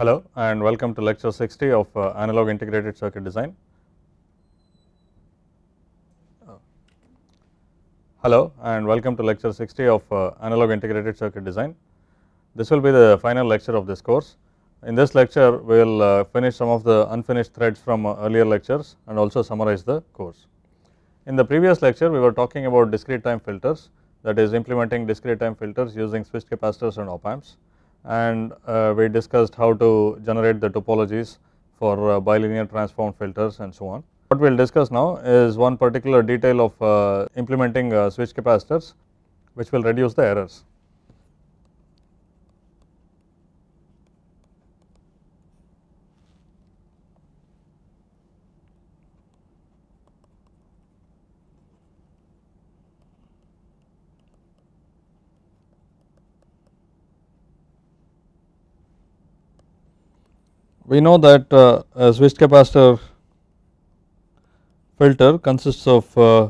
Hello and welcome to lecture 60 of uh, analog integrated circuit design. Hello and welcome to lecture 60 of uh, analog integrated circuit design. This will be the final lecture of this course. In this lecture we will uh, finish some of the unfinished threads from uh, earlier lectures and also summarize the course. In the previous lecture we were talking about discrete time filters that is implementing discrete time filters using switched capacitors and op amps and uh, we discussed how to generate the topologies for uh, bilinear transform filters and so on. What we will discuss now is one particular detail of uh, implementing uh, switch capacitors which will reduce the errors. We know that uh, a switched capacitor filter consists of uh,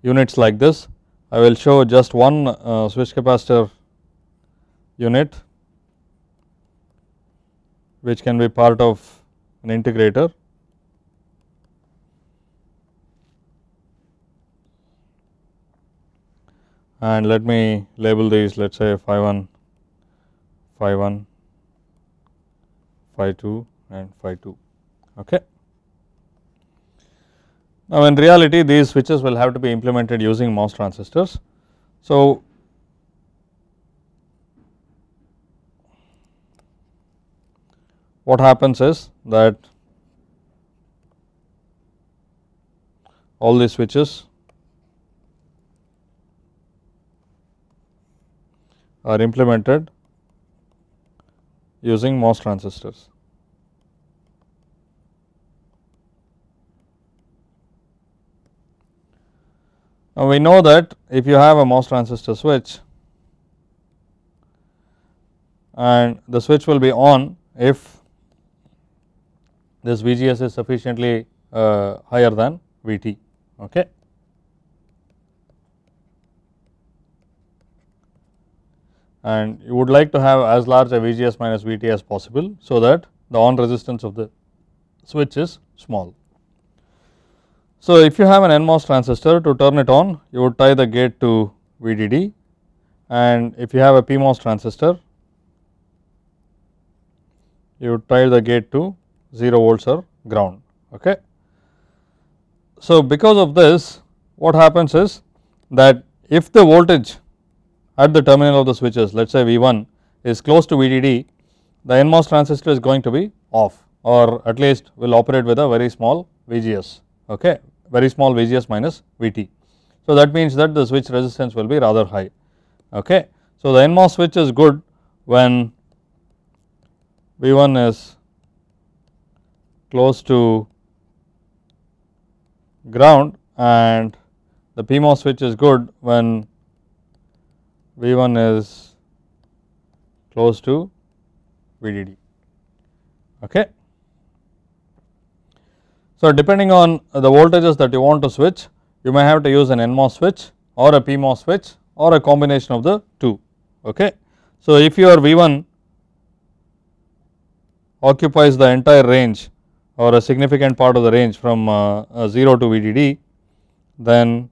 units like this. I will show just one uh, capacitor unit which can be part of an integrator. And let me label these let us say phi 1, phi 1, phi 2 and phi 2. Okay. Now, in reality these switches will have to be implemented using MOS transistors. So, what happens is that all these switches are implemented using MOS transistors. Now, we know that if you have a MOS transistor switch and the switch will be on if this VGS is sufficiently uh, higher than VT. Okay. And you would like to have as large a VGS minus VT as possible, so that the on resistance of the switch is small. So, if you have an NMOS transistor to turn it on you would tie the gate to VDD and if you have a PMOS transistor you would tie the gate to 0 volts or ground. Okay. So, because of this what happens is that if the voltage at the terminal of the switches let us say V1 is close to VDD the NMOS transistor is going to be off or at least will operate with a very small VGS okay very small VGS minus VT. So, that means that the switch resistance will be rather high. Okay. So, the NMOS switch is good when V1 is close to ground and the PMOS switch is good when V1 is close to VDD. Okay. So, depending on the voltages that you want to switch you may have to use an NMOS switch or a PMOS switch or a combination of the two. Okay. So, if your V1 occupies the entire range or a significant part of the range from uh, uh, 0 to VDD then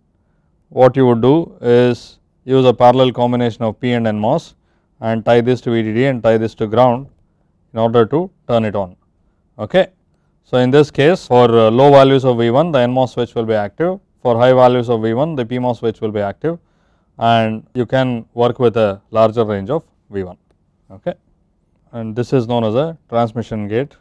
what you would do is use a parallel combination of P and NMOS and tie this to VDD and tie this to ground in order to turn it on. Okay. So, in this case for uh, low values of V1 the NMOS switch will be active, for high values of V1 the PMOS switch will be active and you can work with a larger range of V1. Okay. And this is known as a transmission gate.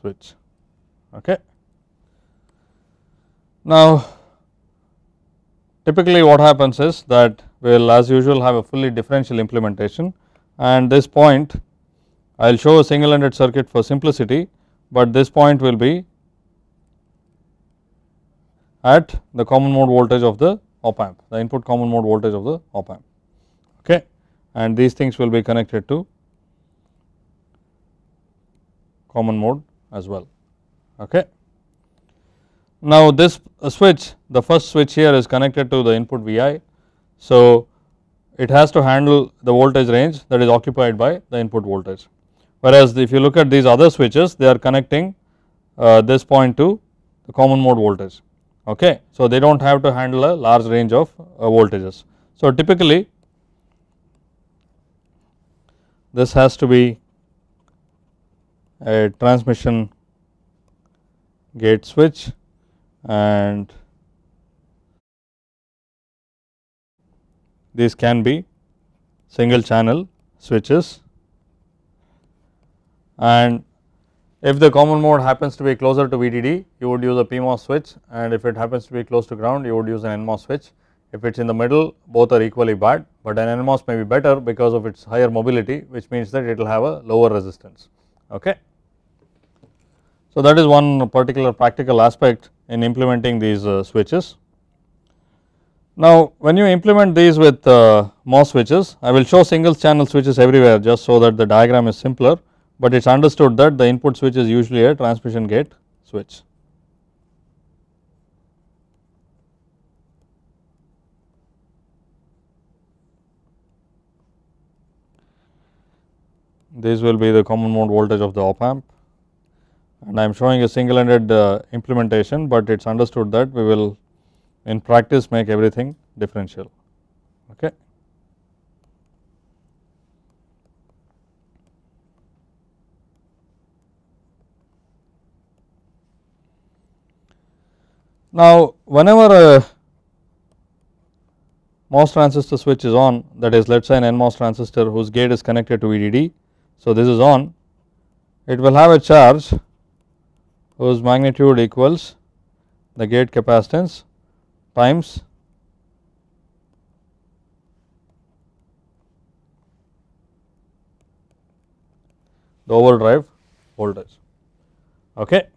switch. Okay. Now, typically what happens is that will as usual have a fully differential implementation and this point I will show a single ended circuit for simplicity, but this point will be at the common mode voltage of the op amp, the input common mode voltage of the op amp okay and these things will be connected to common mode as well. Okay. Now, this uh, switch the first switch here is connected to the input Vi. So, it has to handle the voltage range that is occupied by the input voltage. Whereas, if you look at these other switches they are connecting uh, this point to the common mode voltage. Okay. So, they do not have to handle a large range of uh, voltages. So, typically this has to be a transmission gate switch and these can be single channel switches and if the common mode happens to be closer to VDD you would use a PMOS switch and if it happens to be close to ground you would use an NMOS switch. If it is in the middle both are equally bad, but an NMOS may be better because of its higher mobility which means that it will have a lower resistance. Okay. So, that is one particular practical aspect in implementing these uh, switches. Now, when you implement these with uh, MOS switches, I will show single channel switches everywhere just so that the diagram is simpler, but it is understood that the input switch is usually a transmission gate switch. This will be the common mode voltage of the op amp and I am showing a single ended uh, implementation, but it is understood that we will in practice make everything differential. Okay. Now, whenever a MOS transistor switch is on that is let us say an NMOS transistor whose gate is connected to VDD. So, this is on it will have a charge whose magnitude equals the gate capacitance times the overdrive voltage. Okay.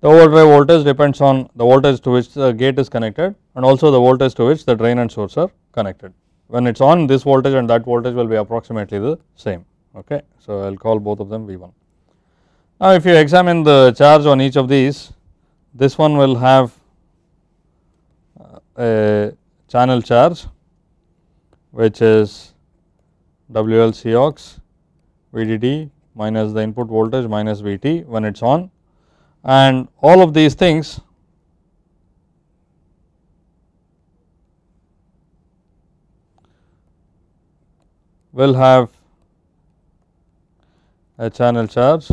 The overdrive voltage depends on the voltage to which the gate is connected and also the voltage to which the drain and source are connected. When it is on this voltage and that voltage will be approximately the same. Okay. So, I will call both of them V 1. Now, if you examine the charge on each of these, this one will have a channel charge which is WL Cox VDD minus the input voltage minus VT when it is on and all of these things will have a channel charge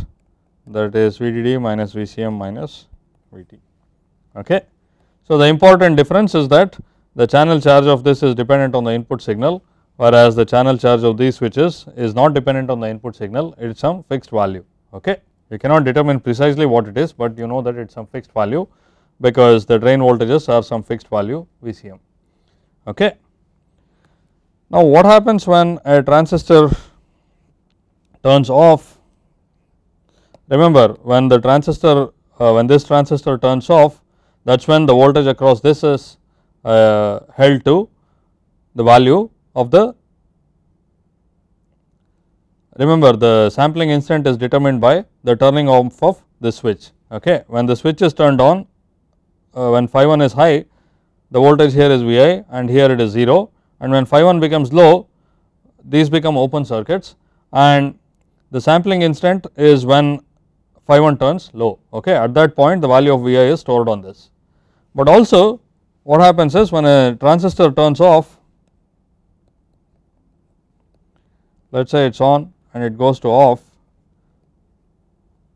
that is VDD minus VCM minus VT. Okay. So, the important difference is that the channel charge of this is dependent on the input signal whereas the channel charge of these switches is not dependent on the input signal it is some fixed value. Okay. You cannot determine precisely what it is, but you know that it is some fixed value because the drain voltages are some fixed value VCM. Okay. Now, what happens when a transistor turns off Remember when the transistor uh, when this transistor turns off that is when the voltage across this is uh, held to the value of the remember the sampling instant is determined by the turning off of the switch. Okay? When the switch is turned on uh, when phi 1 is high the voltage here is Vi and here it is 0 and when phi 1 becomes low these become open circuits. And the sampling instant is when phi 1 turns low. Okay? At that point the value of Vi is stored on this. But also what happens is when a transistor turns off let us say it is on and it goes to off.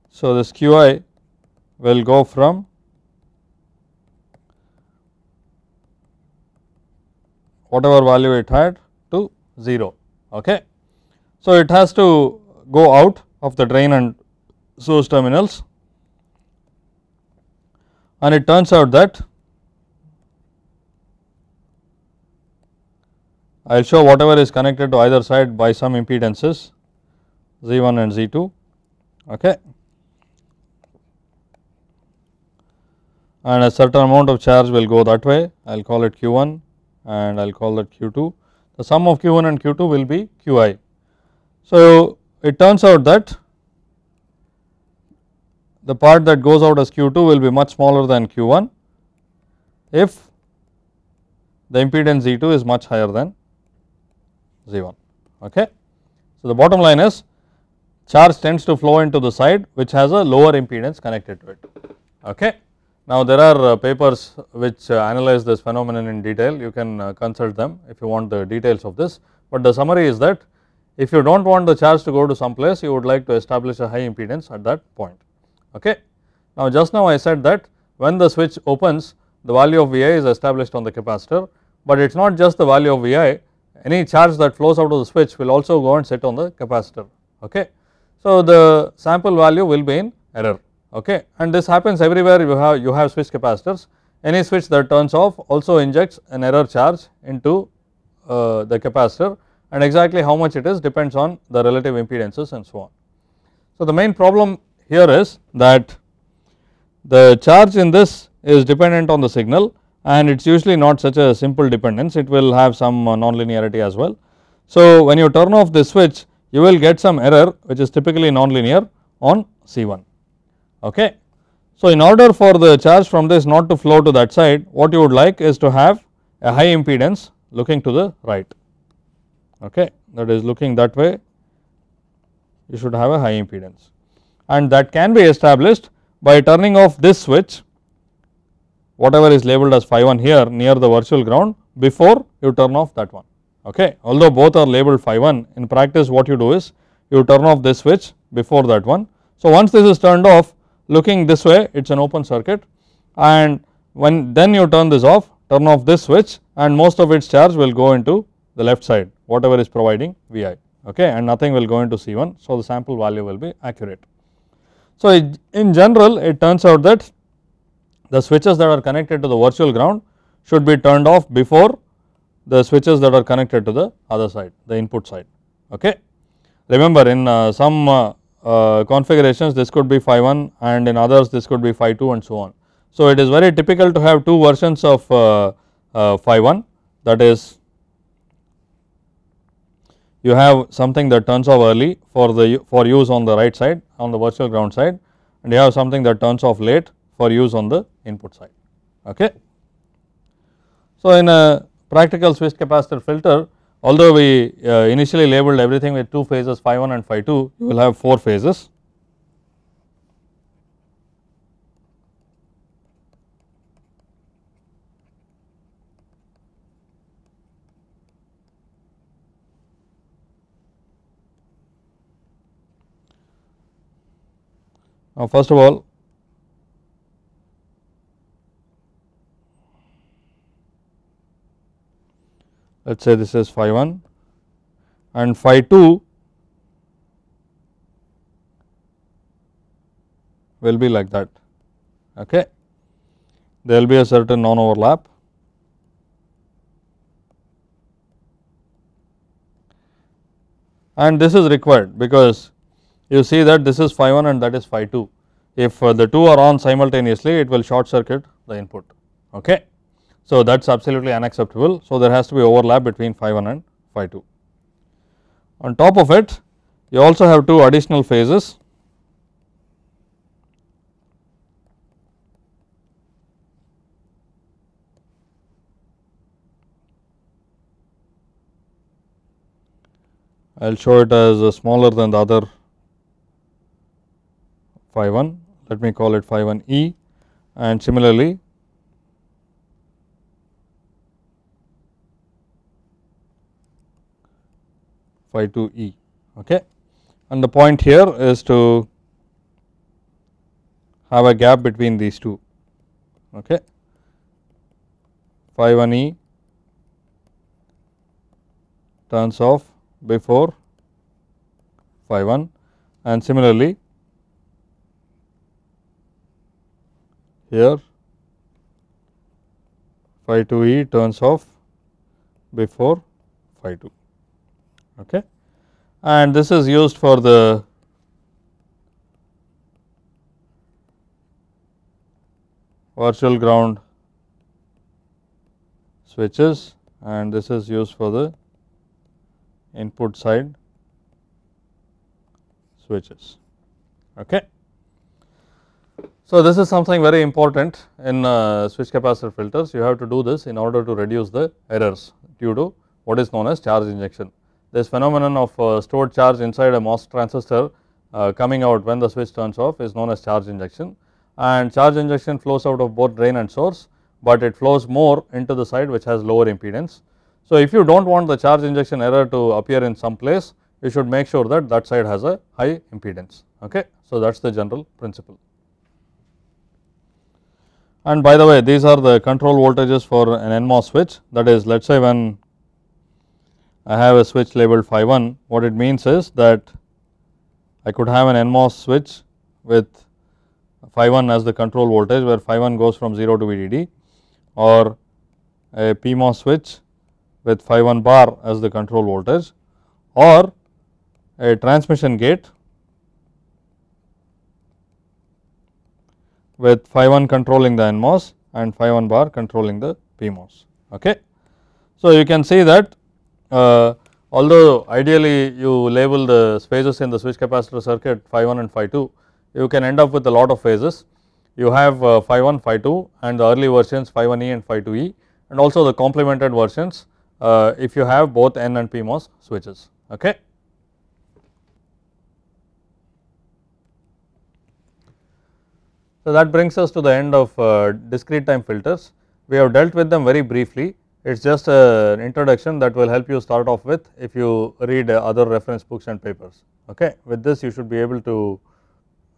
So, this Qi will go from whatever value it had to 0 okay. So, it has to go out of the drain and source terminals and it turns out that I will show whatever is connected to either side by some impedances Z1 and Z2 okay? And a certain amount of charge will go that way. I will call it Q1 and I will call that Q2 the sum of Q1 and Q2 will be Qi. So, it turns out that the part that goes out as q2 will be much smaller than q1 if the impedance Z2 is much higher than Z1 okay. So, the bottom line is charge tends to flow into the side which has a lower impedance connected to it okay. Now there are uh, papers which uh, analyze this phenomenon in detail you can uh, consult them if you want the details of this, but the summary is that if you do not want the charge to go to some place you would like to establish a high impedance at that point okay. Now just now I said that when the switch opens the value of Vi is established on the capacitor, but it is not just the value of Vi any charge that flows out of the switch will also go and sit on the capacitor okay. So the sample value will be in error okay and this happens everywhere you have you have switch capacitors any switch that turns off also injects an error charge into uh, the capacitor and exactly how much it is depends on the relative impedances and so on. So the main problem here is that the charge in this is dependent on the signal and it is usually not such a simple dependence. It will have some uh, non-linearity as well. So when you turn off this switch you will get some error which is typically non-linear on C1 okay. So in order for the charge from this not to flow to that side what you would like is to have a high impedance looking to the right. Okay? That is looking that way you should have a high impedance and that can be established by turning off this switch whatever is labeled as phi 1 here near the virtual ground before you turn off that one. Okay? Although both are labeled phi 1 in practice what you do is you turn off this switch before that one. So once this is turned off looking this way it is an open circuit and when then you turn this off turn off this switch and most of its charge will go into the left side whatever is providing Vi okay? And nothing will go into C1 so the sample value will be accurate. So in general it turns out that the switches that are connected to the virtual ground should be turned off before the switches that are connected to the other side the input side okay. Remember in uh, some uh, uh, configurations this could be phi 1 and in others this could be phi 2 and so on. So it is very typical to have two versions of uh, uh, phi 1 that is you have something that turns off early for the for use on the right side on the virtual ground side and you have something that turns off late for use on the input side okay. So in a practical switched capacitor filter Although we uh, initially labeled everything with 2 phases phi 1 and phi 2, you will have 4 phases. Now, first of all let us say this is phi 1 and phi 2 will be like that. Okay? There will be a certain non overlap and this is required because you see that this is phi 1 and that is phi 2 if uh, the two are on simultaneously it will short circuit the input okay so, that is absolutely unacceptable. So, there has to be overlap between phi 1 and phi 2. On top of it you also have two additional phases I will show it as smaller than the other phi 1 let me call it phi 1 e and similarly phi 2 e okay? And the point here is to have a gap between these two okay? phi 1 e turns off before phi 1 and similarly here phi 2 e turns off before phi 2 okay and this is used for the virtual ground switches and this is used for the input side switches okay. So, this is something very important in uh, switch capacitor filters you have to do this in order to reduce the errors due to what is known as charge injection. This phenomenon of uh, stored charge inside a MOS transistor uh, coming out when the switch turns off is known as charge injection and charge injection flows out of both drain and source, but it flows more into the side which has lower impedance. So, if you do not want the charge injection error to appear in some place you should make sure that that side has a high impedance. Okay. So, that is the general principle. And by the way these are the control voltages for an NMOS switch. That is let us say when I have a switch labeled phi 1 what it means is that I could have an NMOS switch with phi 1 as the control voltage where phi 1 goes from 0 to VDD or a PMOS switch with phi 1 bar as the control voltage or a transmission gate with phi 1 controlling the NMOS and phi 1 bar controlling the PMOS. Okay. So, you can see that uh, although ideally you label the phases in the switch capacitor circuit phi 1 and phi 2, you can end up with a lot of phases. You have uh, phi 1, phi 2 and the early versions phi 1e and phi 2e and also the complemented versions uh, if you have both N and PMOS switches. Okay. So, that brings us to the end of uh, discrete time filters. We have dealt with them very briefly. It is just an introduction that will help you start off with if you read uh, other reference books and papers. Okay. With this you should be able to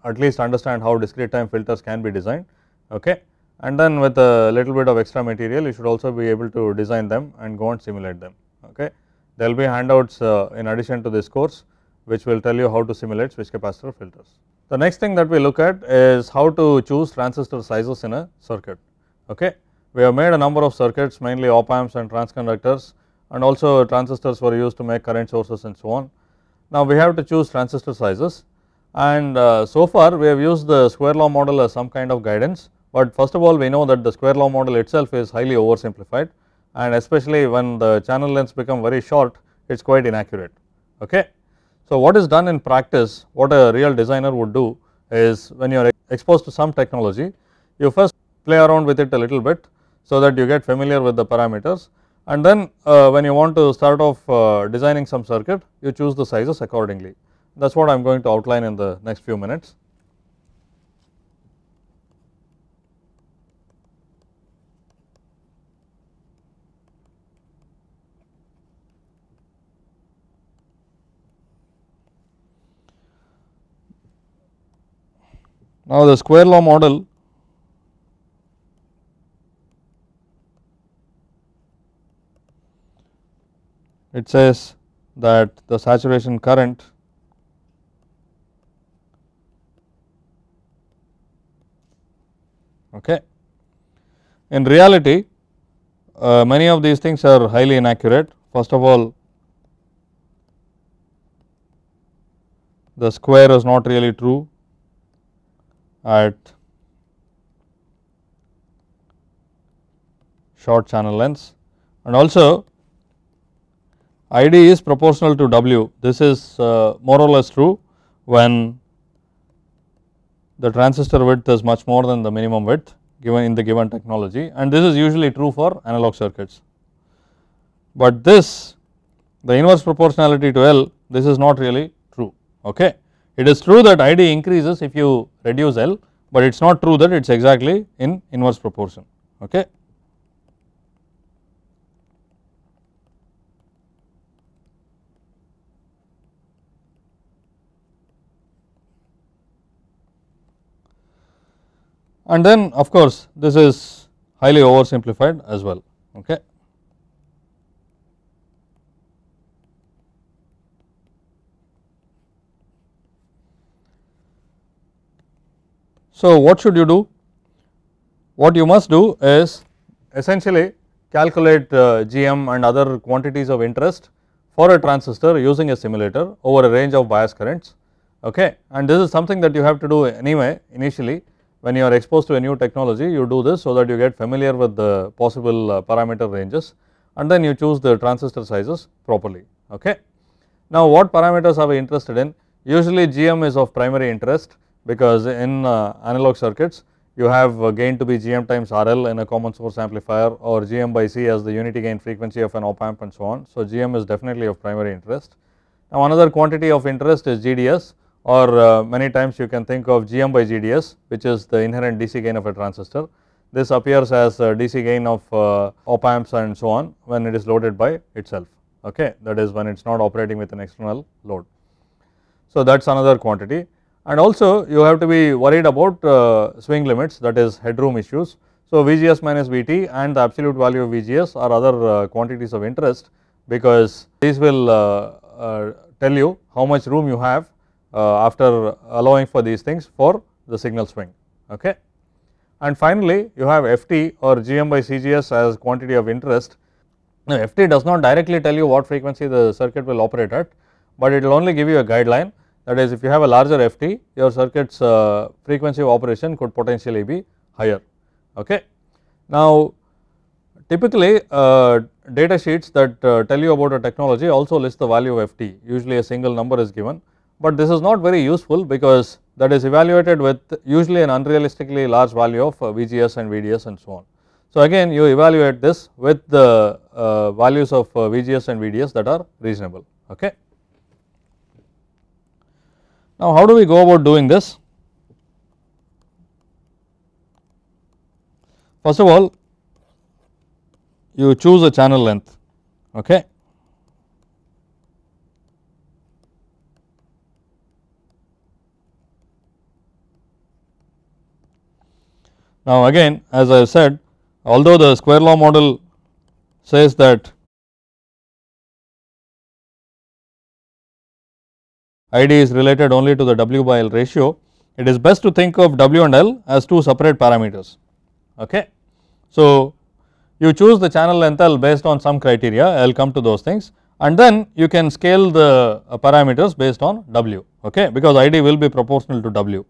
at least understand how discrete time filters can be designed. Okay. And then with a little bit of extra material you should also be able to design them and go and simulate them. Okay. There will be handouts uh, in addition to this course which will tell you how to simulate switch capacitor filters. The next thing that we look at is how to choose transistor sizes in a circuit. Okay. We have made a number of circuits mainly op amps and transconductors and also transistors were used to make current sources and so on. Now, we have to choose transistor sizes and uh, so far we have used the square law model as some kind of guidance, but first of all we know that the square law model itself is highly oversimplified and especially when the channel lengths become very short it is quite inaccurate. Okay. So, what is done in practice what a real designer would do is when you are exposed to some technology you first play around with it a little bit so that you get familiar with the parameters and then uh, when you want to start off uh, designing some circuit you choose the sizes accordingly that is what I am going to outline in the next few minutes. Now, the square law model it says that the saturation current okay. In reality uh, many of these things are highly inaccurate first of all the square is not really true at short channel lengths and also ID is proportional to W. This is uh, more or less true when the transistor width is much more than the minimum width given in the given technology and this is usually true for analog circuits. But this the inverse proportionality to L this is not really true okay. It is true that ID increases if you reduce L, but it is not true that it is exactly in inverse proportion. Okay. And then of course, this is highly oversimplified as well. Okay. So, what should you do? What you must do is essentially calculate uh, GM and other quantities of interest for a transistor using a simulator over a range of bias currents okay and this is something that you have to do anyway initially when you are exposed to a new technology you do this so that you get familiar with the possible uh, parameter ranges and then you choose the transistor sizes properly okay. Now what parameters are we interested in usually GM is of primary interest because in uh, analog circuits you have uh, gain to be GM times RL in a common source amplifier or GM by C as the unity gain frequency of an op amp and so on. So, GM is definitely of primary interest. Now, another quantity of interest is GDS or uh, many times you can think of GM by GDS which is the inherent DC gain of a transistor. This appears as DC gain of op amps and so on when it is loaded by itself okay that is when it is not operating with an external load. So, that is another quantity and also you have to be worried about uh, swing limits that is headroom issues. So, VGS minus VT and the absolute value of VGS are other uh, quantities of interest because these will uh, uh tell you how much room you have uh, after allowing for these things for the signal swing. Okay. And finally, you have FT or GM by CGS as quantity of interest. Now, FT does not directly tell you what frequency the circuit will operate at, but it will only give you a guideline that is if you have a larger FT your circuit's uh, frequency of operation could potentially be higher. Okay. Now typically uh, data sheets that uh, tell you about a technology also list the value of FT usually a single number is given, but this is not very useful because that is evaluated with usually an unrealistically large value of uh, VGS and VDS and so on. So again you evaluate this with the uh, values of uh, VGS and VDS that are reasonable okay. Now, how do we go about doing this? First of all, you choose a channel length. Okay. Now, again as I have said although the square law model says that ID is related only to the W by L ratio, it is best to think of W and L as two separate parameters. Okay. So, you choose the channel length L based on some criteria, I will come to those things and then you can scale the uh, parameters based on W, okay, because ID will be proportional to W.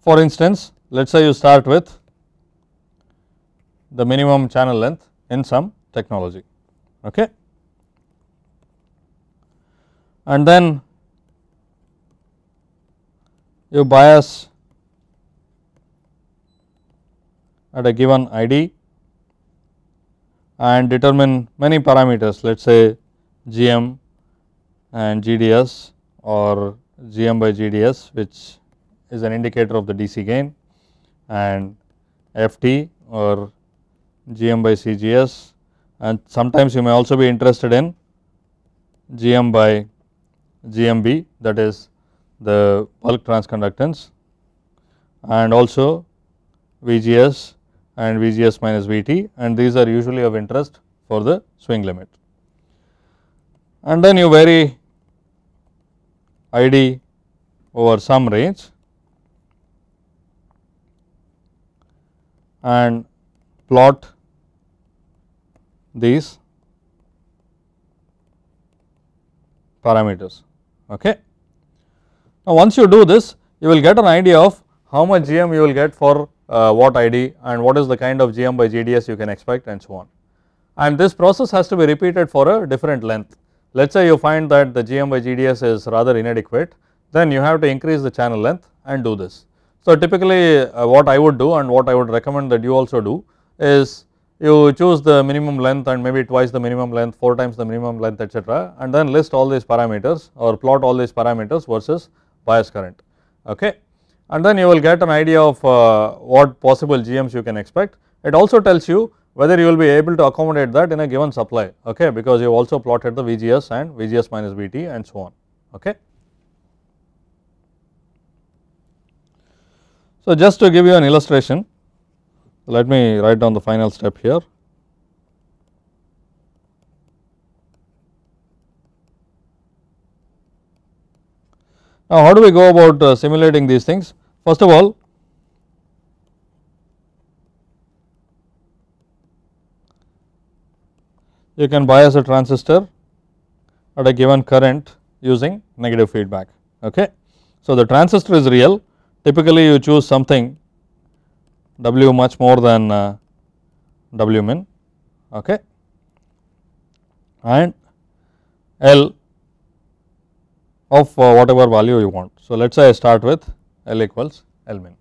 For instance, let us say you start with the minimum channel length in some technology. Okay. And then you bias at a given ID and determine many parameters let us say GM and GDS or GM by GDS which is an indicator of the DC gain and FT or GM by CGS and sometimes you may also be interested in GM by GMB that is the bulk transconductance. And also VGS and VGS minus VT and these are usually of interest for the swing limit. And then you vary ID over some range. And plot these parameters. Okay. Now, once you do this you will get an idea of how much GM you will get for uh, what ID and what is the kind of GM by GDS you can expect and so on. And this process has to be repeated for a different length. Let us say you find that the GM by GDS is rather inadequate, then you have to increase the channel length and do this. So, typically uh, what I would do and what I would recommend that you also do is you choose the minimum length and maybe twice the minimum length, 4 times the minimum length etc., and then list all these parameters or plot all these parameters versus bias current. Okay. And then you will get an idea of uh, what possible GMs you can expect. It also tells you whether you will be able to accommodate that in a given supply, okay, because you also plotted the VGS and VGS minus VT and so on. Okay. So, just to give you an illustration, let me write down the final step here. Now, how do we go about uh, simulating these things? First of all, you can bias a transistor at a given current using negative feedback. Okay. So, the transistor is real typically you choose something W much more than uh, W min okay, and L of uh, whatever value you want. So, let us say I start with L equals L min.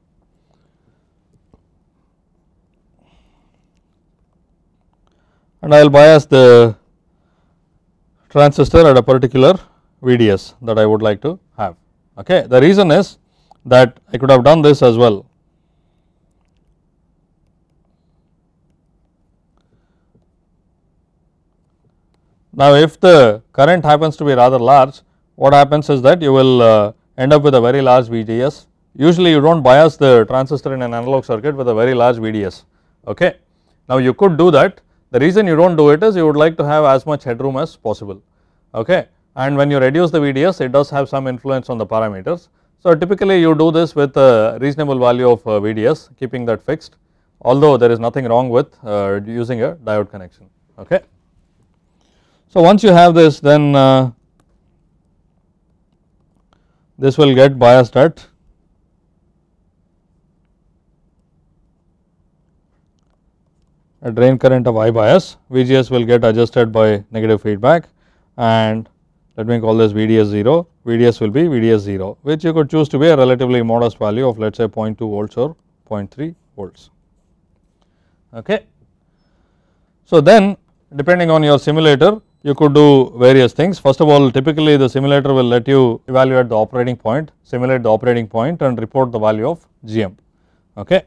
And I will bias the transistor at a particular VDS that I would like to have. Okay. The reason is that I could have done this as well. Now, if the current happens to be rather large, what happens is that you will uh, end up with a very large VDS. Usually, you do not bias the transistor in an analog circuit with a very large VDS. Okay. Now, you could do that. The reason you do not do it is you would like to have as much headroom as possible. Okay. And when you reduce the VDS, it does have some influence on the parameters. So, typically you do this with a reasonable value of uh, VDS, keeping that fixed, although there is nothing wrong with uh, using a diode connection. Okay. So, once you have this then uh, this will get biased at a drain current of I bias, VGS will get adjusted by negative feedback and let me call this VDS 0, VDS will be VDS 0 which you could choose to be a relatively modest value of let us say 0.2 volts or 0.3 volts. Okay. So, then depending on your simulator you could do various things. First of all typically the simulator will let you evaluate the operating point, simulate the operating point and report the value of GM. Okay.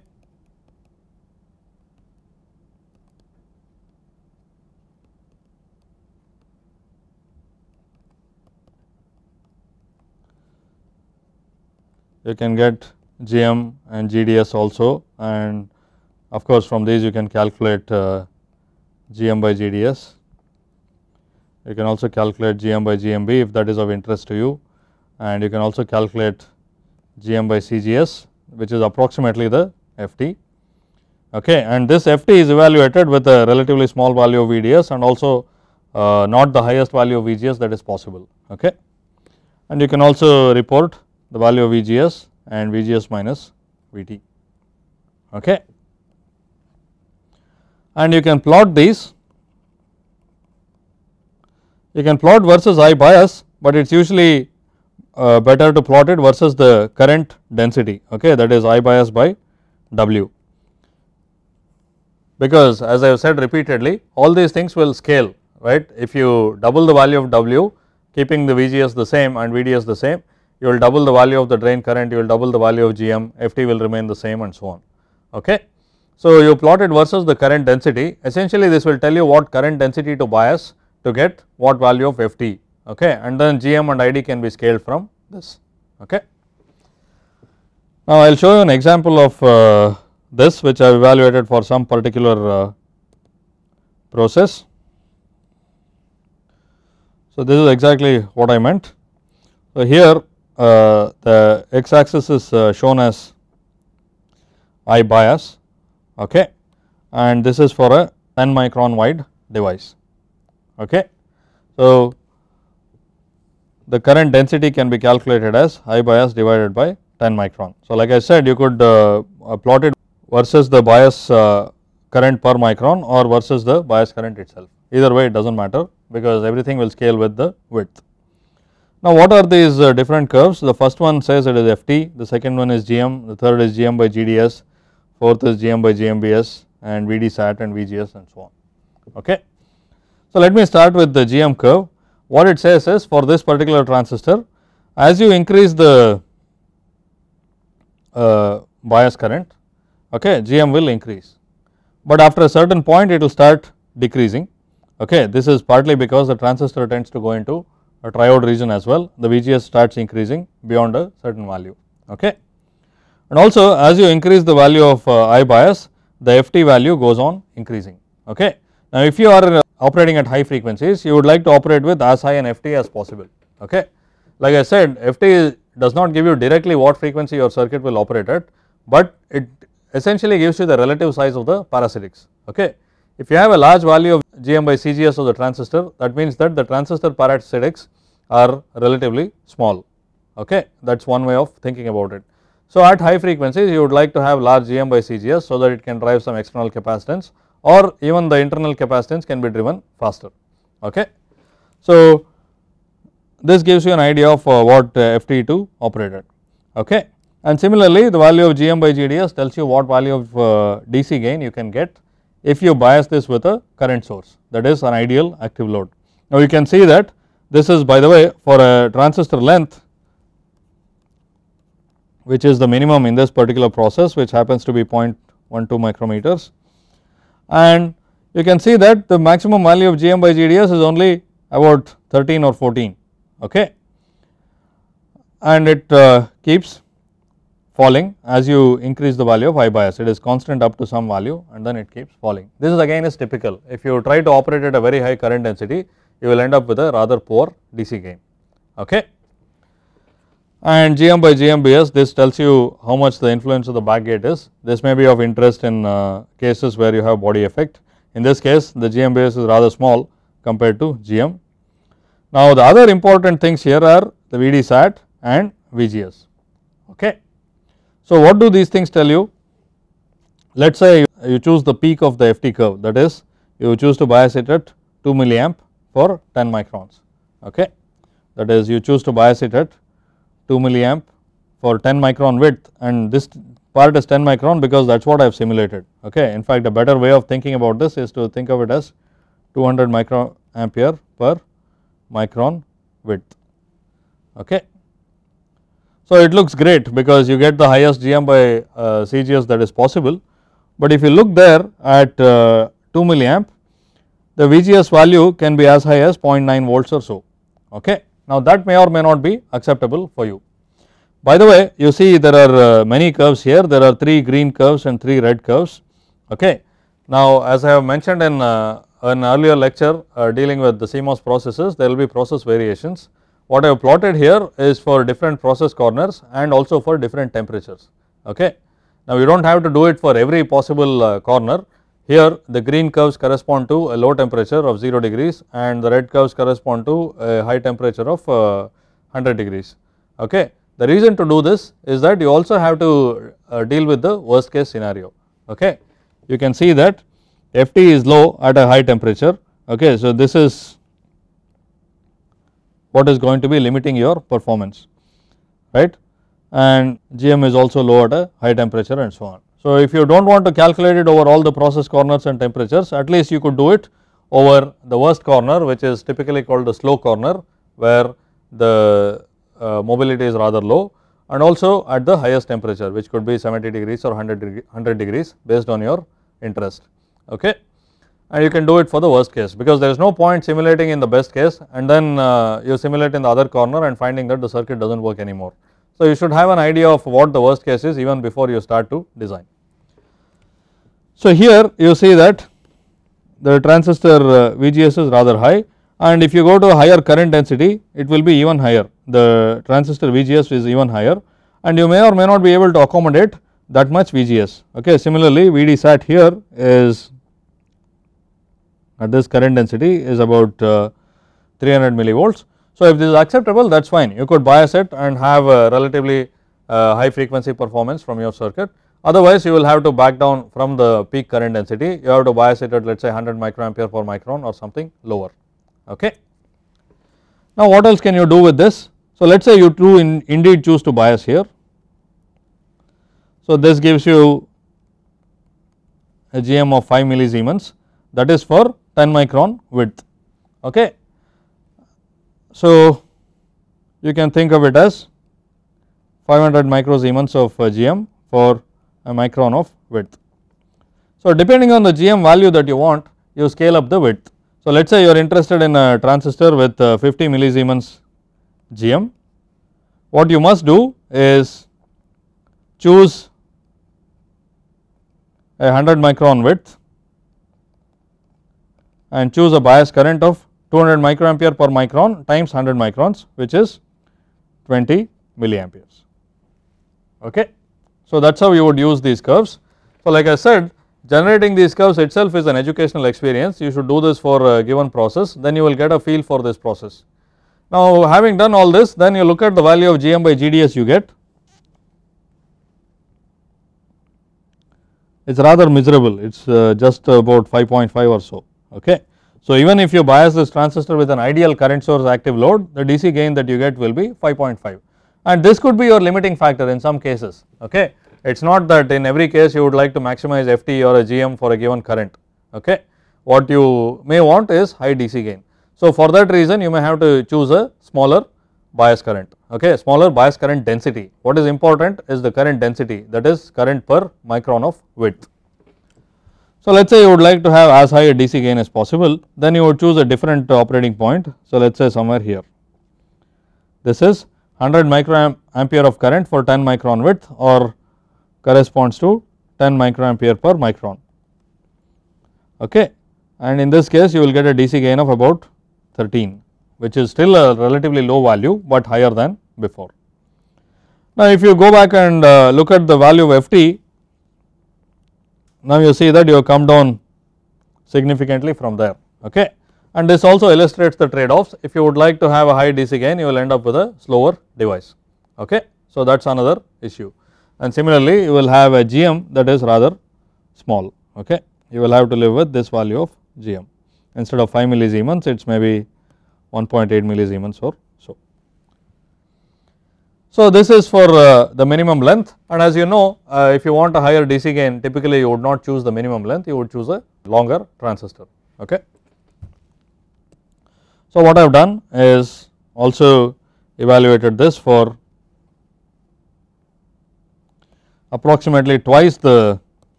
You can get GM and GDS also and of course from these you can calculate uh, GM by GDS you can also calculate GM by GMB if that is of interest to you and you can also calculate GM by CGS which is approximately the FT. Okay. And this FT is evaluated with a relatively small value of VDS and also uh, not the highest value of VGS that is possible. Okay. And you can also report the value of VGS and VGS minus VT. Okay. And you can plot these you can plot versus I bias, but it is usually uh, better to plot it versus the current density okay? That is I bias by W. Because as I have said repeatedly all these things will scale right? If you double the value of W keeping the VGS the same and VDS the same you will double the value of the drain current you will double the value of GM FT will remain the same and so on okay. So you plot it versus the current density. Essentially this will tell you what current density to bias to get what value of Ft okay and then Gm and Id can be scaled from this okay. Now I will show you an example of uh, this which I evaluated for some particular uh, process. So this is exactly what I meant. So here uh, the x axis is uh, shown as I bias okay and this is for a 10 micron wide device Okay. So, the current density can be calculated as I bias divided by 10 micron. So, like I said you could uh, uh, plot it versus the bias uh, current per micron or versus the bias current itself either way it does not matter because everything will scale with the width. Now what are these uh, different curves the first one says it is FT the second one is GM the third is GM by GDS fourth is GM by GMBS and VD SAT and VGS and so on okay. So, let me start with the GM curve. What it says is for this particular transistor, as you increase the uh, bias current, okay, GM will increase, but after a certain point it will start decreasing. Okay, this is partly because the transistor tends to go into a triode region as well. The VGS starts increasing beyond a certain value. Okay, and also as you increase the value of uh, I bias, the FT value goes on increasing. Okay. Now, if you are operating at high frequencies you would like to operate with as high an FT as possible okay. Like I said FT does not give you directly what frequency your circuit will operate at, but it essentially gives you the relative size of the parasitics okay. If you have a large value of GM by CGS of the transistor that means that the transistor parasitics are relatively small okay that is one way of thinking about it. So at high frequencies you would like to have large GM by CGS so that it can drive some external capacitance or even the internal capacitance can be driven faster. Okay. So, this gives you an idea of uh, what uh, FT2 operated. Okay. And similarly, the value of GM by GDS tells you what value of uh, DC gain you can get if you bias this with a current source that is an ideal active load. Now, you can see that this is by the way for a transistor length which is the minimum in this particular process which happens to be 0.12 micrometers and you can see that the maximum value of GM by GDS is only about 13 or 14 okay? And it uh, keeps falling as you increase the value of I bias. It is constant up to some value and then it keeps falling. This is again is typical. If you try to operate at a very high current density you will end up with a rather poor DC gain okay and GM by GMBS this tells you how much the influence of the back gate is. This may be of interest in uh, cases where you have body effect. In this case the GMBS is rather small compared to GM. Now the other important things here are the VDSAT and VGS. Okay. So what do these things tell you? Let us say you choose the peak of the FT curve that is you choose to bias it at 2 milliamp for 10 microns. Okay. That is you choose to bias it at 2 milliamp for 10 micron width and this part is 10 micron because that is what I have simulated okay. In fact, a better way of thinking about this is to think of it as 200 microampere per micron width okay. So, it looks great because you get the highest GM by uh, CGS that is possible, but if you look there at uh, 2 milliamp the VGS value can be as high as 0.9 volts or so okay. Now that may or may not be acceptable for you. By the way you see there are uh, many curves here there are 3 green curves and 3 red curves okay. Now as I have mentioned in uh, an earlier lecture uh, dealing with the CMOS processes there will be process variations. What I have plotted here is for different process corners and also for different temperatures okay. Now you do not have to do it for every possible uh, corner here the green curves correspond to a low temperature of 0 degrees and the red curves correspond to a high temperature of uh, 100 degrees. Okay. The reason to do this is that you also have to uh, deal with the worst case scenario. Okay. You can see that Ft is low at a high temperature. Okay. So, this is what is going to be limiting your performance right and GM is also low at a high temperature and so on. So, if you do not want to calculate it over all the process corners and temperatures at least you could do it over the worst corner which is typically called the slow corner where the uh, mobility is rather low and also at the highest temperature which could be 70 degrees or 100, degree, 100 degrees based on your interest okay and you can do it for the worst case because there is no point simulating in the best case and then uh, you simulate in the other corner and finding that the circuit does not work anymore. So, you should have an idea of what the worst case is even before you start to design. So, here you see that the transistor uh, VGS is rather high and if you go to a higher current density it will be even higher the transistor VGS is even higher and you may or may not be able to accommodate that much VGS okay. Similarly, VD sat here is at this current density is about uh, 300 millivolts. So, if this is acceptable that is fine you could bias it and have a relatively uh, high frequency performance from your circuit Otherwise, you will have to back down from the peak current density, you have to bias it at let us say 100 microampere per micron or something lower. Okay. Now, what else can you do with this? So, let us say you do in, indeed choose to bias here. So, this gives you a GM of 5 millisiemens that is for 10 micron width. Okay. So, you can think of it as 500 microsiemens of uh, GM for micron of width. So, depending on the GM value that you want you scale up the width. So, let us say you are interested in a transistor with uh, 50 millisiemens GM. What you must do is choose a 100 micron width and choose a bias current of 200 microampere per micron times 100 microns which is 20 milliamperes. Okay. So, that is how you would use these curves. So, like I said generating these curves itself is an educational experience you should do this for a given process then you will get a feel for this process. Now, having done all this then you look at the value of GM by GDS you get it is rather miserable it is uh, just about 5.5 or so okay. So even if you bias this transistor with an ideal current source active load the DC gain that you get will be 5.5 and this could be your limiting factor in some cases okay. It is not that in every case you would like to maximize FT or a GM for a given current okay. What you may want is high DC gain. So for that reason you may have to choose a smaller bias current okay smaller bias current density. What is important is the current density that is current per micron of width. So let us say you would like to have as high a DC gain as possible then you would choose a different operating point. So let us say somewhere here this is 100 microampere of current for 10 micron width or corresponds to 10 microampere per micron. Okay. And in this case you will get a DC gain of about 13 which is still a relatively low value but higher than before. Now if you go back and uh, look at the value of FT now you see that you have come down significantly from there. Okay and this also illustrates the trade offs if you would like to have a high DC gain you will end up with a slower device. Okay. So that is another issue. And similarly you will have a GM that is rather small. Okay? You will have to live with this value of GM instead of 5 millisiemens it is maybe 1.8 millisiemens or so. So this is for uh, the minimum length. And as you know uh, if you want a higher DC gain typically you would not choose the minimum length. You would choose a longer transistor. Okay. So what I have done is also evaluated this for approximately twice the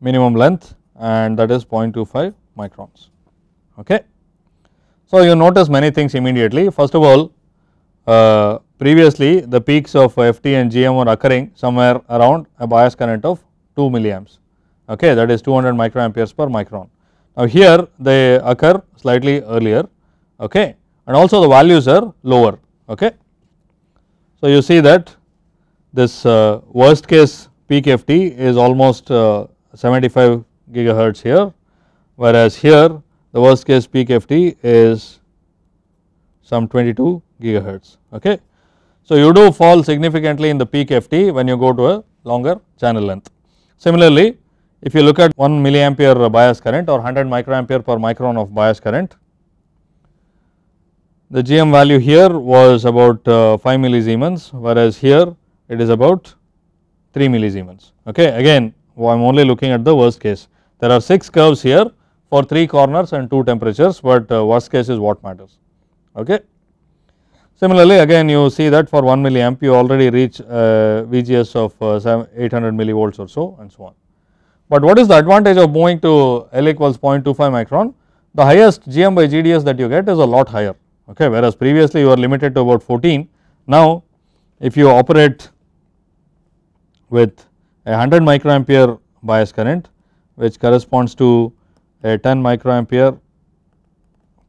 minimum length and that is 0.25 microns okay. So you notice many things immediately first of all uh, previously the peaks of FT and GM were occurring somewhere around a bias current of 2 milliamps okay that is 200 microamperes per micron. Now here they occur slightly earlier okay and also the values are lower okay. So you see that this uh, worst case peak FT is almost uh, 75 gigahertz here whereas here the worst case peak FT is some 22 gigahertz okay. So you do fall significantly in the peak FT when you go to a longer channel length. Similarly if you look at 1 milliampere bias current or 100 microampere per micron of bias current the GM value here was about uh, 5 millisiemens whereas here it is about 3 millisiemens okay again I am only looking at the worst case there are 6 curves here for 3 corners and 2 temperatures but uh, worst case is what matters okay. Similarly again you see that for 1 milliamp you already reach uh, VGS of uh, 800 millivolts or so and so on. But what is the advantage of moving to L equals 0.25 micron? The highest GM by GDS that you get is a lot higher okay whereas previously you were limited to about 14 now if you operate with a 100 microampere bias current which corresponds to a 10 microampere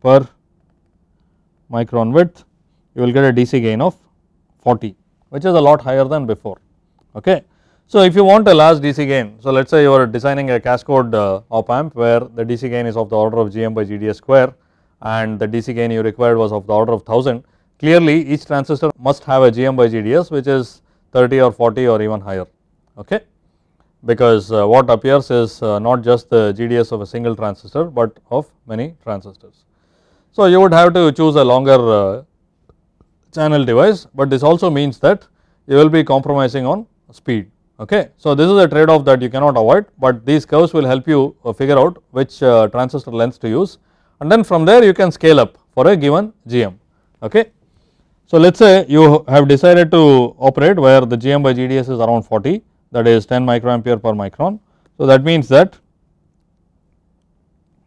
per micron width you will get a DC gain of 40 which is a lot higher than before okay. So if you want a large DC gain so let us say you are designing a cascode uh, op amp where the DC gain is of the order of GM by GDS square and the DC gain you required was of the order of 1000 clearly each transistor must have a GM by GDS which is 30 or 40 or even higher okay because uh, what appears is uh, not just the GDS of a single transistor but of many transistors. So you would have to choose a longer uh, channel device but this also means that you will be compromising on speed okay. So this is a trade off that you cannot avoid but these curves will help you uh, figure out which uh, transistor length to use and then from there you can scale up for a given GM okay. So let us say you have decided to operate where the GM by GDS is around 40 that is 10 microampere per micron. So that means that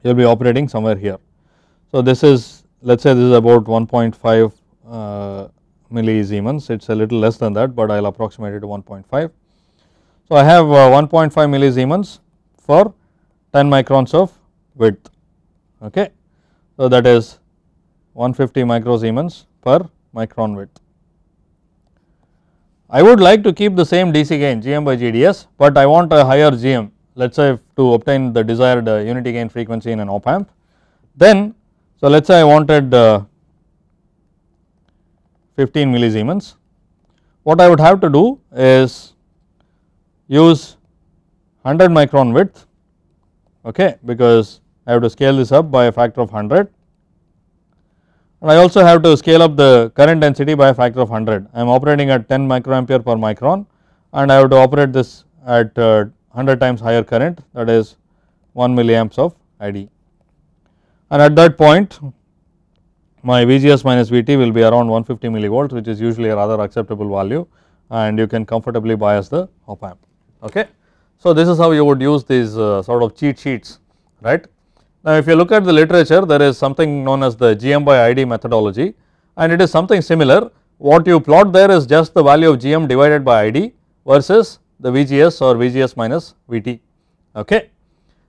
you will be operating somewhere here. So this is let us say this is about 1.5 uh, millisiemens it is a little less than that but I will approximate it to 1.5. So I have uh, 1.5 millisiemens for 10 microns of width okay. So that is 150 microsiemens per micron width. I would like to keep the same DC gain GM by GDS, but I want a higher GM let us say to obtain the desired uh, unity gain frequency in an op amp. Then so let us say I wanted uh, 15 millisiemens. What I would have to do is use 100 micron width okay because I have to scale this up by a factor of 100 and I also have to scale up the current density by a factor of 100. I am operating at 10 microampere per micron and I have to operate this at uh, 100 times higher current that is 1 milliamps of ID. And at that point my VGS minus VT will be around 150 millivolts which is usually a rather acceptable value and you can comfortably bias the op amp. Okay. So, this is how you would use these uh, sort of cheat sheets right. Now, if you look at the literature there is something known as the GM by ID methodology and it is something similar what you plot there is just the value of GM divided by ID versus the VGS or VGS minus VT okay.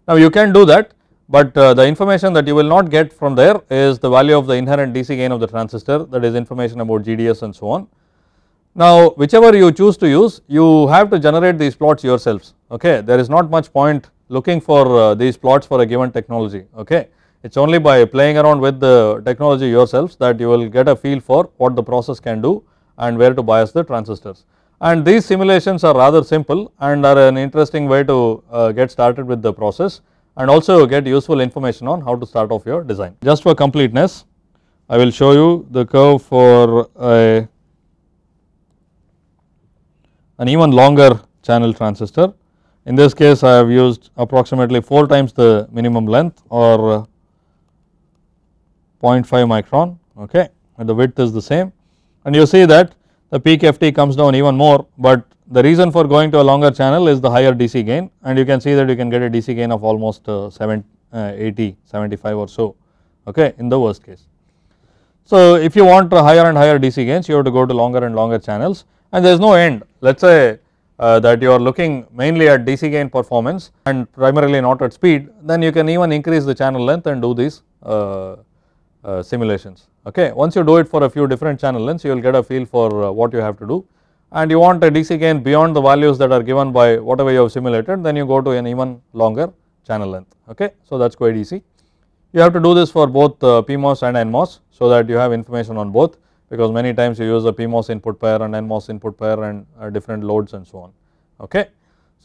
Now, you can do that but uh, the information that you will not get from there is the value of the inherent DC gain of the transistor that is information about GDS and so on. Now whichever you choose to use you have to generate these plots yourselves okay? There is not much point looking for uh, these plots for a given technology okay? It is only by playing around with the technology yourselves that you will get a feel for what the process can do and where to bias the transistors. And these simulations are rather simple and are an interesting way to uh, get started with the process and also get useful information on how to start off your design. Just for completeness I will show you the curve for a an even longer channel transistor. In this case I have used approximately 4 times the minimum length or 0.5 micron okay and the width is the same and you see that the peak FT comes down even more but the reason for going to a longer channel is the higher DC gain and you can see that you can get a DC gain of almost uh, 7, uh, 80, 75 or so okay in the worst case. So if you want higher and higher DC gains you have to go to longer and longer channels and there is no end let us say uh, that you are looking mainly at DC gain performance and primarily not at speed then you can even increase the channel length and do these uh, uh, simulations okay. Once you do it for a few different channel lengths you will get a feel for uh, what you have to do and you want a DC gain beyond the values that are given by whatever you have simulated then you go to an even longer channel length okay. So that is quite easy. You have to do this for both uh, PMOS and NMOS so that you have information on both because many times you use a PMOS input pair and NMOS input pair and uh, different loads and so on. Okay.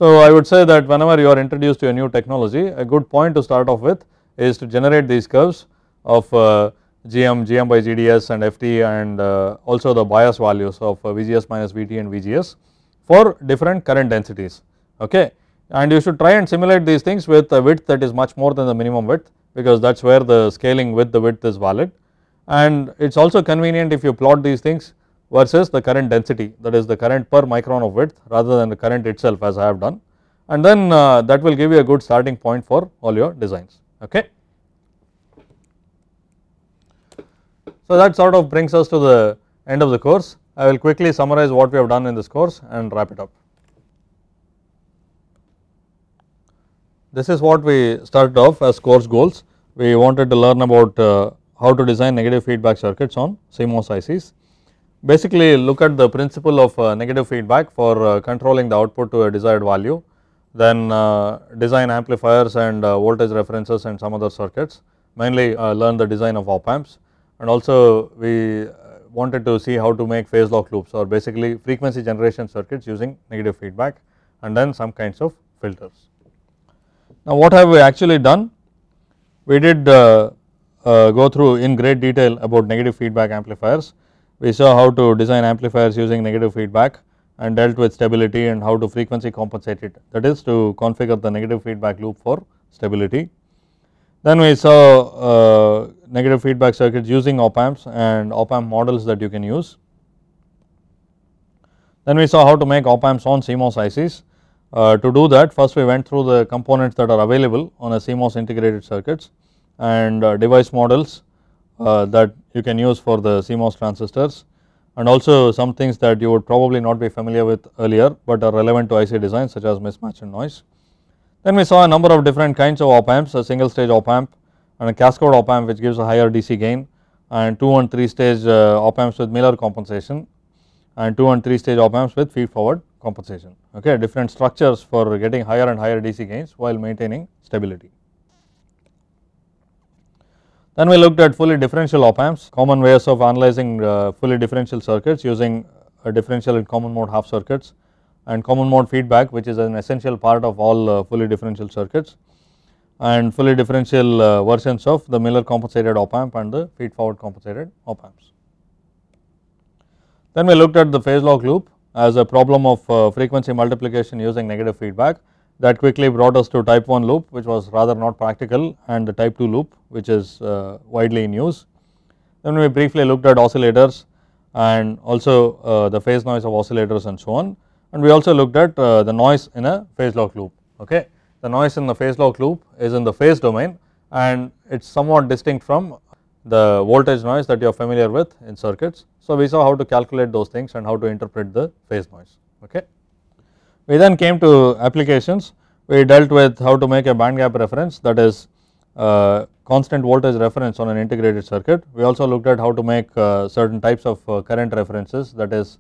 So I would say that whenever you are introduced to a new technology a good point to start off with is to generate these curves of uh, GM, GM by GDS and FT and uh, also the bias values of uh, VGS minus VT and VGS for different current densities. Okay? And you should try and simulate these things with a width that is much more than the minimum width because that is where the scaling with the width is valid and it is also convenient if you plot these things versus the current density that is the current per micron of width rather than the current itself as I have done and then uh, that will give you a good starting point for all your designs okay. So that sort of brings us to the end of the course. I will quickly summarize what we have done in this course and wrap it up. This is what we started off as course goals. We wanted to learn about uh, how to design negative feedback circuits on CMOS ICs. Basically look at the principle of uh, negative feedback for uh, controlling the output to a desired value, then uh, design amplifiers and uh, voltage references and some other circuits, mainly uh, learn the design of op amps and also we uh, wanted to see how to make phase lock loops or basically frequency generation circuits using negative feedback and then some kinds of filters. Now what have we actually done? We did uh, go through in great detail about negative feedback amplifiers. We saw how to design amplifiers using negative feedback and dealt with stability and how to frequency compensate it that is to configure the negative feedback loop for stability. Then we saw uh, negative feedback circuits using op amps and op amp models that you can use. Then we saw how to make op amps on CMOS ICs. Uh, to do that first we went through the components that are available on a CMOS integrated circuits and uh, device models uh, that you can use for the CMOS transistors and also some things that you would probably not be familiar with earlier but are relevant to IC design such as mismatch and noise. Then we saw a number of different kinds of op amps, a single stage op amp and a cascode op amp which gives a higher DC gain and 2 and 3 stage uh, op amps with Miller compensation and 2 and 3 stage op amps with feed forward compensation okay different structures for getting higher and higher DC gains while maintaining stability. Then we looked at fully differential op amps common ways of analyzing uh, fully differential circuits using a differential and common mode half circuits and common mode feedback which is an essential part of all uh, fully differential circuits and fully differential uh, versions of the Miller compensated op amp and the feed forward compensated op amps. Then we looked at the phase lock loop as a problem of uh, frequency multiplication using negative feedback that quickly brought us to type 1 loop which was rather not practical and the type 2 loop which is uh, widely in use. Then we briefly looked at oscillators and also uh, the phase noise of oscillators and so on and we also looked at uh, the noise in a phase lock loop okay. The noise in the phase lock loop is in the phase domain and it is somewhat distinct from the voltage noise that you are familiar with in circuits. So, we saw how to calculate those things and how to interpret the phase noise okay. We then came to applications we dealt with how to make a band gap reference that is uh, constant voltage reference on an integrated circuit. We also looked at how to make uh, certain types of uh, current references that is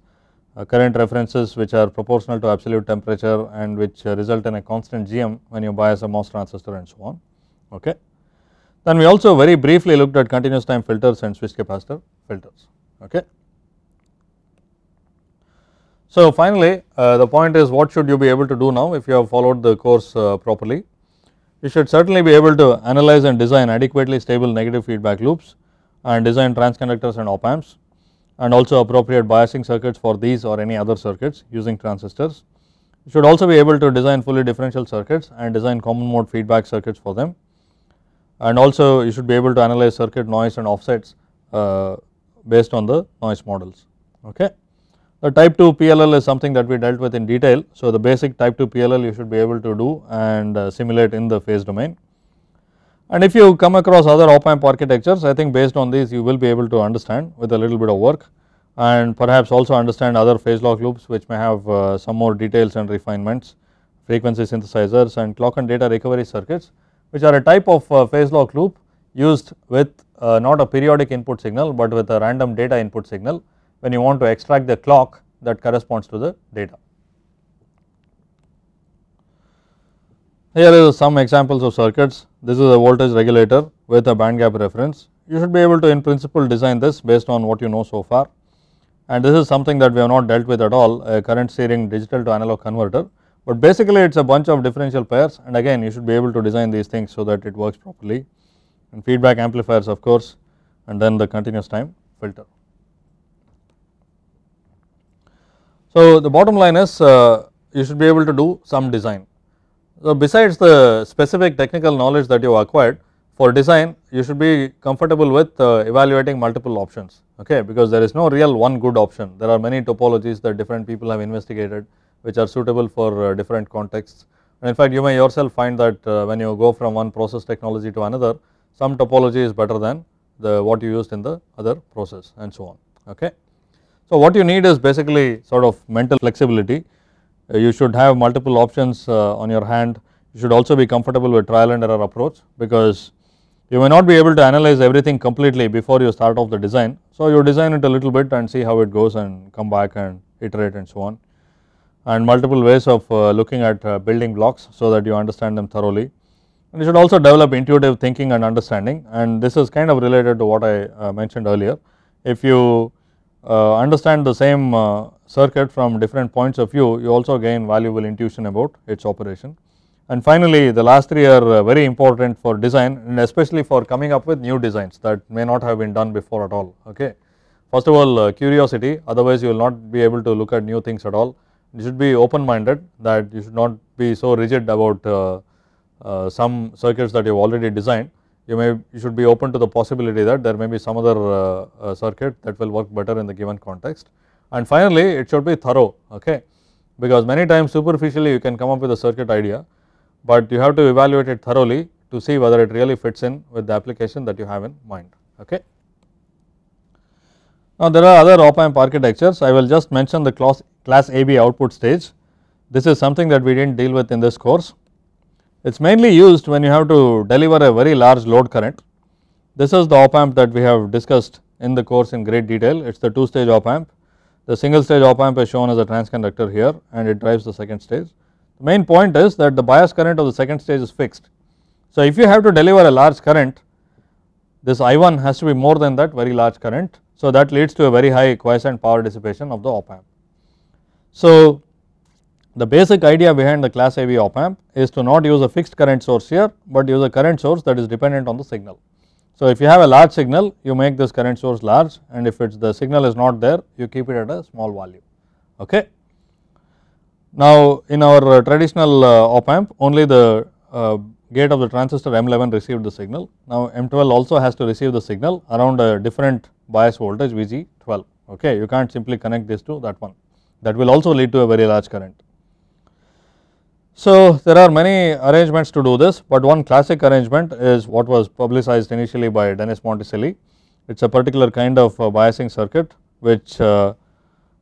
uh, current references which are proportional to absolute temperature and which uh, result in a constant GM when you bias a MOS transistor and so on okay. Then we also very briefly looked at continuous time filters and switch capacitor filters okay. So finally uh, the point is what should you be able to do now if you have followed the course uh, properly. You should certainly be able to analyze and design adequately stable negative feedback loops and design transconductors and op amps and also appropriate biasing circuits for these or any other circuits using transistors. You should also be able to design fully differential circuits and design common mode feedback circuits for them and also you should be able to analyze circuit noise and offsets uh, based on the noise models okay. The type 2 PLL is something that we dealt with in detail. So, the basic type 2 PLL you should be able to do and uh, simulate in the phase domain. And if you come across other op amp architectures I think based on these you will be able to understand with a little bit of work and perhaps also understand other phase lock loops which may have uh, some more details and refinements, frequency synthesizers and clock and data recovery circuits which are a type of uh, phase lock loop used with uh, not a periodic input signal but with a random data input signal when you want to extract the clock that corresponds to the data. Here is some examples of circuits. This is a voltage regulator with a band gap reference. You should be able to in principle design this based on what you know so far and this is something that we have not dealt with at all a current steering digital to analog converter, but basically it is a bunch of differential pairs and again you should be able to design these things so that it works properly and feedback amplifiers of course and then the continuous time filter. So, the bottom line is uh, you should be able to do some design. So, besides the specific technical knowledge that you acquired for design you should be comfortable with uh, evaluating multiple options okay because there is no real one good option there are many topologies that different people have investigated which are suitable for uh, different contexts and in fact you may yourself find that uh, when you go from one process technology to another some topology is better than the what you used in the other process and so on okay. So, what you need is basically sort of mental flexibility. Uh, you should have multiple options uh, on your hand. You should also be comfortable with trial and error approach because you may not be able to analyze everything completely before you start off the design. So, you design it a little bit and see how it goes and come back and iterate and so on and multiple ways of uh, looking at uh, building blocks so that you understand them thoroughly. And you should also develop intuitive thinking and understanding and this is kind of related to what I uh, mentioned earlier. If you understand the same uh, circuit from different points of view, you also gain valuable intuition about its operation. And finally, the last three are uh, very important for design and especially for coming up with new designs that may not have been done before at all. Okay. First of all curiosity otherwise you will not be able to look at new things at all. You should be open minded that you should not be so rigid about uh, uh, some circuits that you have already designed you may you should be open to the possibility that there may be some other uh, uh, circuit that will work better in the given context. And finally, it should be thorough okay because many times superficially you can come up with a circuit idea, but you have to evaluate it thoroughly to see whether it really fits in with the application that you have in mind okay. Now there are other op amp architectures I will just mention the class, class AB output stage this is something that we did not deal with in this course it is mainly used when you have to deliver a very large load current. This is the op amp that we have discussed in the course in great detail, it is the 2 stage op amp. The single stage op amp is shown as a transconductor here and it drives the second stage. The main point is that the bias current of the second stage is fixed. So, if you have to deliver a large current, this I1 has to be more than that very large current. So, that leads to a very high quiescent power dissipation of the op amp. So, the basic idea behind the class AB op amp is to not use a fixed current source here, but use a current source that is dependent on the signal. So, if you have a large signal you make this current source large and if it's the signal is not there you keep it at a small value. Okay. Now, in our uh, traditional uh, op amp only the uh, gate of the transistor M11 received the signal. Now, M12 also has to receive the signal around a different bias voltage Vg12 okay you can't simply connect this to that one that will also lead to a very large current. So, there are many arrangements to do this, but one classic arrangement is what was publicized initially by Dennis Monticelli. It is a particular kind of uh, biasing circuit which uh,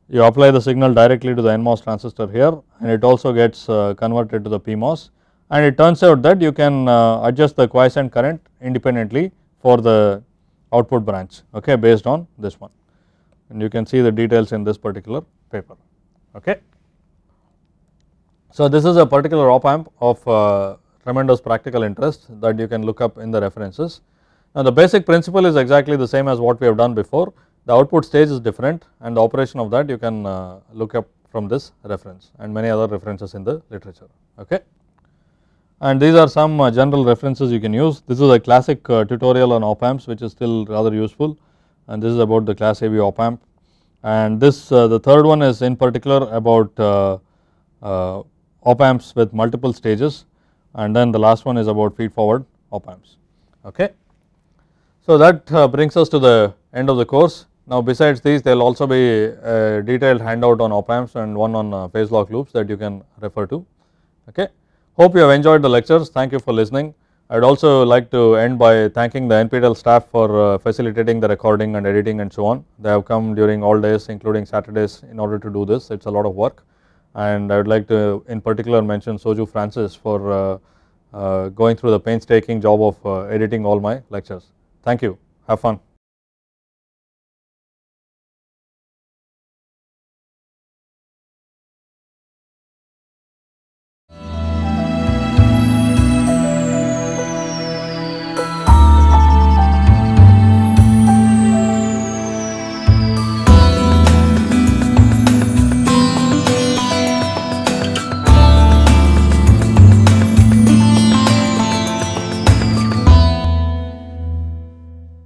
you apply the signal directly to the NMOS transistor here and it also gets uh, converted to the PMOS and it turns out that you can uh, adjust the quiescent current independently for the output branch okay based on this one and you can see the details in this particular paper okay. So, this is a particular op amp of uh, tremendous practical interest that you can look up in the references. Now, the basic principle is exactly the same as what we have done before, the output stage is different and the operation of that you can uh, look up from this reference and many other references in the literature. Okay. And these are some uh, general references you can use. This is a classic uh, tutorial on op amps which is still rather useful and this is about the class AB op amp and this uh, the third one is in particular about uh, op amps with multiple stages and then the last one is about feed forward op amps okay. So that uh, brings us to the end of the course. Now besides these there will also be a detailed handout on op amps and one on uh, phase lock loops that you can refer to okay. Hope you have enjoyed the lectures thank you for listening. I would also like to end by thanking the NPTEL staff for uh, facilitating the recording and editing and so on. They have come during all days including Saturdays in order to do this it is a lot of work and I would like to in particular mention Soju Francis for uh, uh, going through the painstaking job of uh, editing all my lectures. Thank you, have fun.